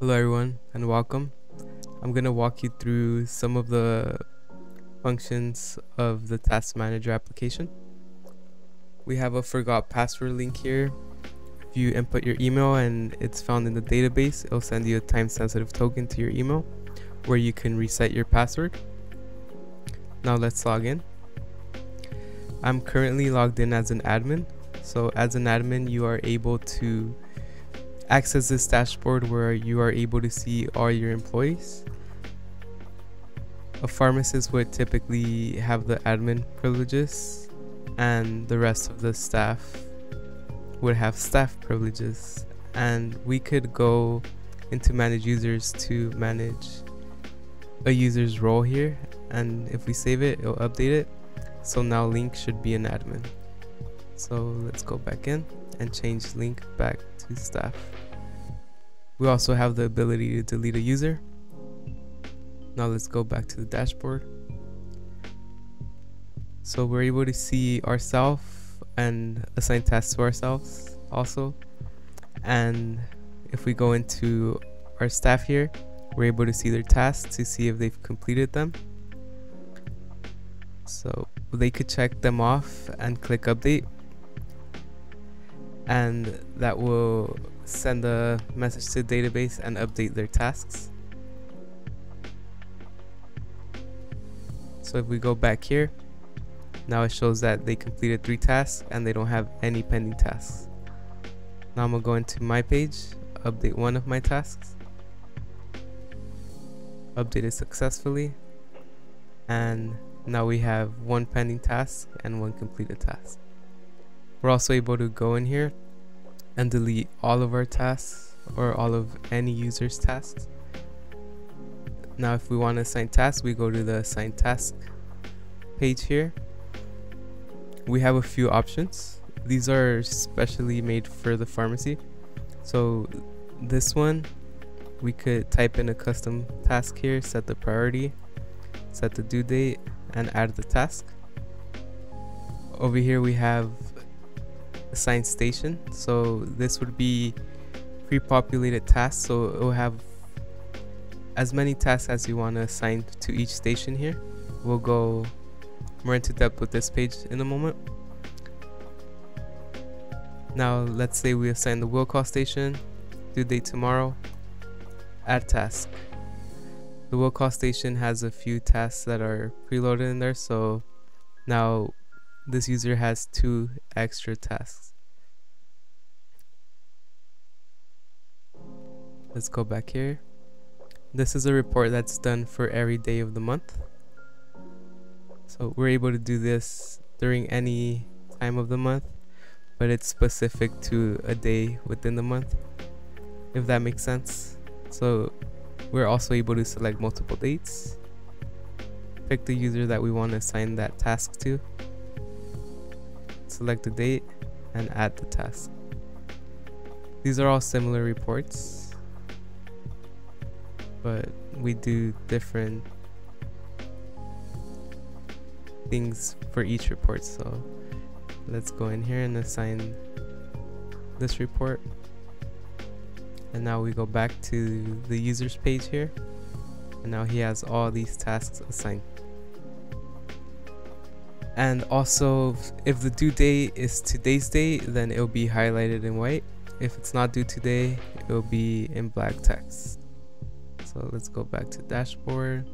Hello everyone and welcome. I'm going to walk you through some of the functions of the Task Manager application. We have a forgot password link here. If you input your email and it's found in the database, it'll send you a time sensitive token to your email where you can reset your password. Now let's log in. I'm currently logged in as an admin. So as an admin, you are able to access this dashboard where you are able to see all your employees. A pharmacist would typically have the admin privileges and the rest of the staff would have staff privileges. And we could go into manage users to manage a user's role here. And if we save it it'll update it. So now link should be an admin. So let's go back in and change link back to staff. We also have the ability to delete a user. Now let's go back to the dashboard. So we're able to see ourselves and assign tasks to ourselves also. And if we go into our staff here we're able to see their tasks to see if they've completed them. So they could check them off and click update and that will send a message to the database and update their tasks. So if we go back here now it shows that they completed three tasks and they don't have any pending tasks. Now I'm gonna go into my page update one of my tasks. Updated successfully. And now we have one pending task and one completed task we're also able to go in here and delete all of our tasks or all of any user's tasks. Now if we want to assign tasks we go to the assign task page here. We have a few options. These are specially made for the pharmacy. So this one we could type in a custom task here, set the priority, set the due date, and add the task. Over here we have assign station. So this would be pre-populated tasks. So it will have as many tasks as you want to assign to each station here. We'll go more into depth with this page in a moment. Now let's say we assign the will call station, due date tomorrow, add task. The will call station has a few tasks that are preloaded in there, so now this user has two extra tasks. Let's go back here. This is a report that's done for every day of the month. So we're able to do this during any time of the month, but it's specific to a day within the month, if that makes sense. So we're also able to select multiple dates, pick the user that we want to assign that task to, select the date, and add the task. These are all similar reports, but we do different things for each report. So let's go in here and assign this report and now we go back to the users page here and now he has all these tasks assigned and also if the due date is today's date then it'll be highlighted in white. If it's not due today it'll be in black text. So let's go back to dashboard.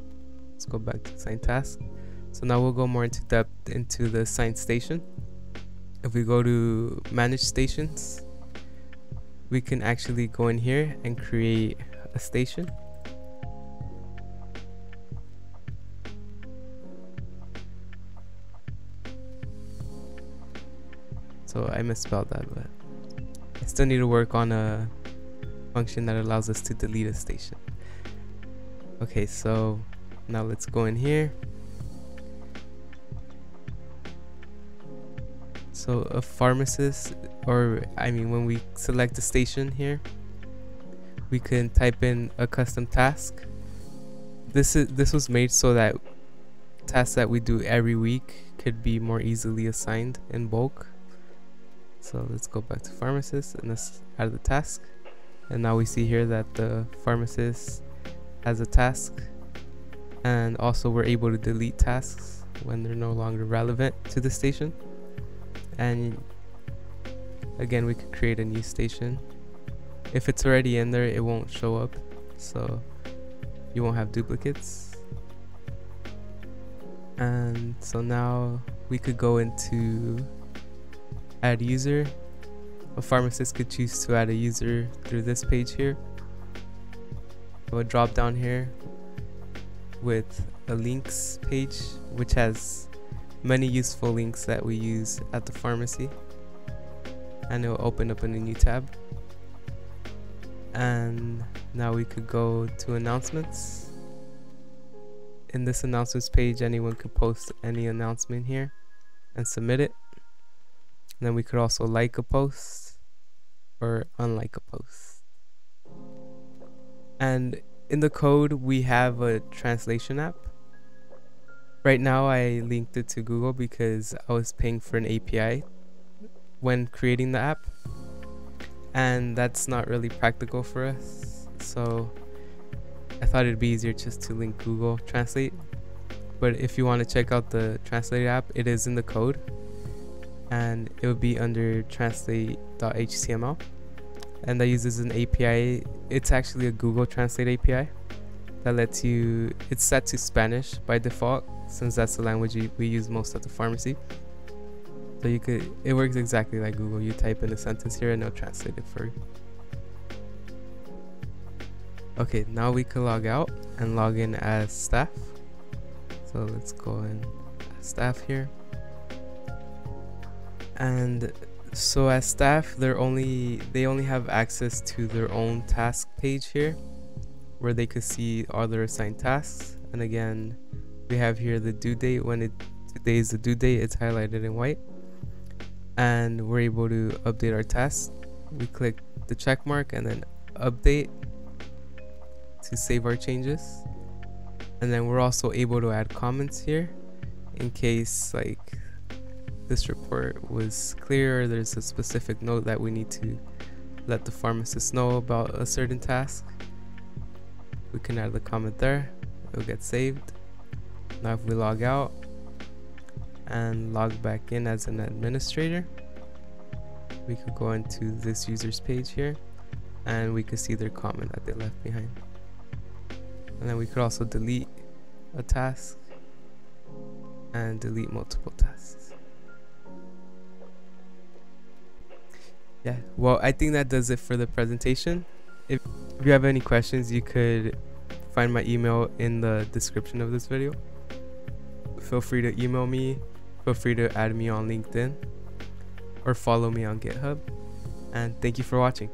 Let's go back to sign task. So now we'll go more into depth into the sign station. If we go to manage stations we can actually go in here and create a station so I misspelled that but I still need to work on a function that allows us to delete a station. Okay so now let's go in here. So a pharmacist or I mean when we select a station here we can type in a custom task. This is this was made so that tasks that we do every week could be more easily assigned in bulk so let's go back to pharmacist and let's add the task. And now we see here that the pharmacist has a task. And also we're able to delete tasks when they're no longer relevant to the station. And again we could create a new station. If it's already in there it won't show up. So you won't have duplicates. And so now we could go into add user a pharmacist could choose to add a user through this page here. A drop down here with a links page which has many useful links that we use at the pharmacy. And it will open up in a new tab. And now we could go to announcements. In this announcements page anyone could post any announcement here and submit it and then we could also like a post or unlike a post. And in the code we have a translation app. Right now I linked it to Google because I was paying for an API when creating the app. And that's not really practical for us. So I thought it'd be easier just to link Google Translate. But if you want to check out the translate app it is in the code and it will be under translate.html and that uses an API it's actually a Google Translate API that lets you it's set to Spanish by default since that's the language we use most at the pharmacy so you could, it works exactly like Google. You type in a sentence here and it'll translate it for you. Okay, now we can log out and log in as staff. So let's go in staff here. And so as staff, they're only they only have access to their own task page here where they could see all their assigned tasks. And again, we have here the due date. When it today is the due date, it's highlighted in white. And we're able to update our test we click the check mark and then update to save our changes. And then we're also able to add comments here in case like this report was clear there's a specific note that we need to let the pharmacist know about a certain task. We can add the comment there it'll get saved. Now if we log out and log back in as an administrator we could go into this user's page here and we could see their comment that they left behind. And then we could also delete a task and delete multiple tasks yeah well i think that does it for the presentation if, if you have any questions you could find my email in the description of this video feel free to email me Feel free to add me on LinkedIn or follow me on GitHub. And thank you for watching.